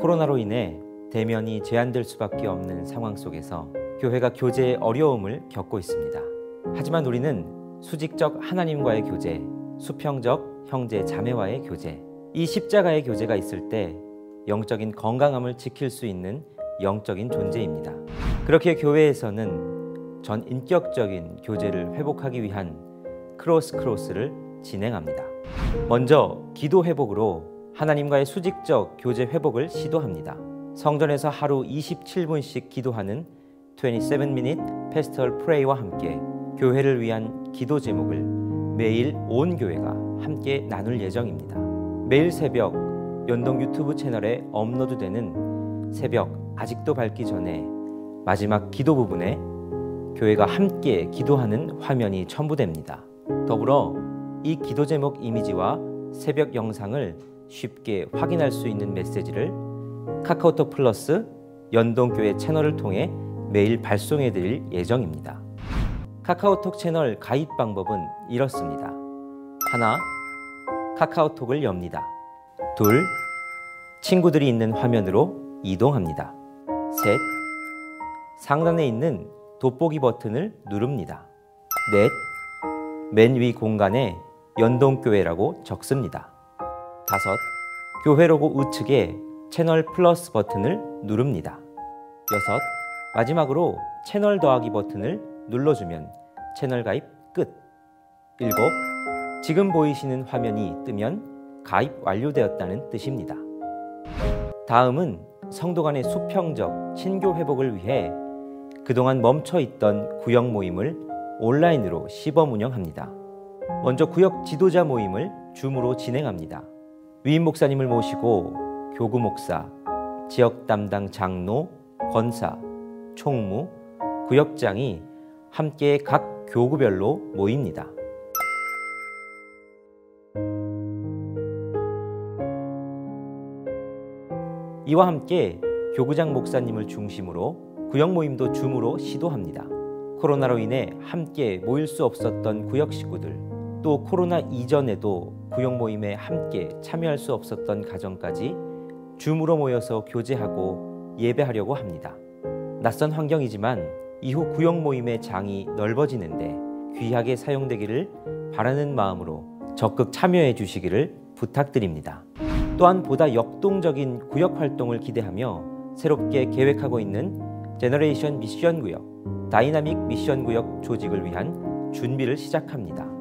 코로나로 인해 대면이 제한될 수밖에 없는 상황 속에서 교회가 교제의 어려움을 겪고 있습니다. 하지만 우리는 수직적 하나님과의 교제, 수평적 형제 자매와의 교제, 이 십자가의 교제가 있을 때 영적인 건강함을 지킬 수 있는 영적인 존재입니다. 그렇게 교회에서는 전 인격적인 교제를 회복하기 위한 Cross Cross를 진행합니다. 먼저 기도 회복으로 하나님과의 수직적 교제 회복을 시도합니다. 성전에서 하루 27분씩 기도하는 27minute Pastoral Pray와 함께 교회를 위한 기도 제목을 매일 온 교회가 함께 나눌 예정입니다. 매일 새벽 연동 유튜브 채널에 업로드되는 새벽 아직도 밝기 전에 마지막 기도 부분에 교회가 함께 기도하는 화면이 첨부됩니다. 더불어 이 기도 제목 이미지와 새벽 영상을 쉽게 확인할 수 있는 메시지를 카카오톡 플러스 연동교회 채널을 통해 매일 발송해 드릴 예정입니다. 카카오톡 채널 가입 방법은 이렇습니다. 하나, 카카오톡을 엽니다. 둘, 친구들이 있는 화면으로 이동합니다. 셋, 상단에 있는 돋보기 버튼을 누릅니다. 넷, 맨 위 공간에 연동교회라고 적습니다. 다섯, 교회 로고 우측에 채널 플러스 버튼을 누릅니다. 여섯, 마지막으로 채널 더하기 버튼을 눌러주면 채널 가입 끝. 일곱, 지금 보이시는 화면이 뜨면 가입 완료되었다는 뜻입니다. 다음은 성도 간의 수평적 친교 회복을 위해 그동안 멈춰 있던 구역 모임을 온라인으로 시범 운영합니다. 먼저 구역 지도자 모임을 줌으로 진행합니다. 위임 목사님을 모시고 교구 목사, 지역 담당 장로, 권사, 총무, 구역장이 함께 각 교구별로 모입니다. 이와 함께 교구장 목사님을 중심으로 구역 모임도 줌으로 시도합니다. 코로나로 인해 함께 모일 수 없었던 구역 식구들, 또 코로나 이전에도 구역 모임에 함께 참여할 수 없었던 가정까지 줌으로 모여서 교제하고 예배하려고 합니다. 낯선 환경이지만 이후 구역 모임의 장이 넓어지는데 귀하게 사용되기를 바라는 마음으로 적극 참여해 주시기를 부탁드립니다. 또한 보다 역동적인 구역 활동을 기대하며 새롭게 계획하고 있는 generation mission 구역, dynamic mission 구역 조직을 위한 준비를 시작합니다.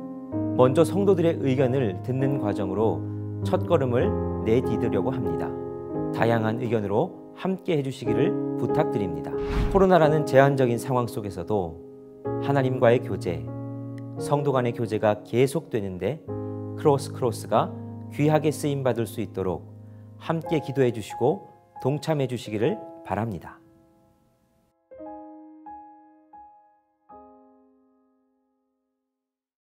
먼저 성도들의 의견을 듣는 과정으로 첫 걸음을 내디디려고 합니다. 다양한 의견으로 함께 해주시기를 부탁드립니다. 코로나라는 제한적인 상황 속에서도 하나님과의 교제, 성도 간의 교제가 계속되는데 크로스 크로스가 귀하게 쓰임 받을 수 있도록 함께 기도해 주시고 동참해 주시기를 바랍니다.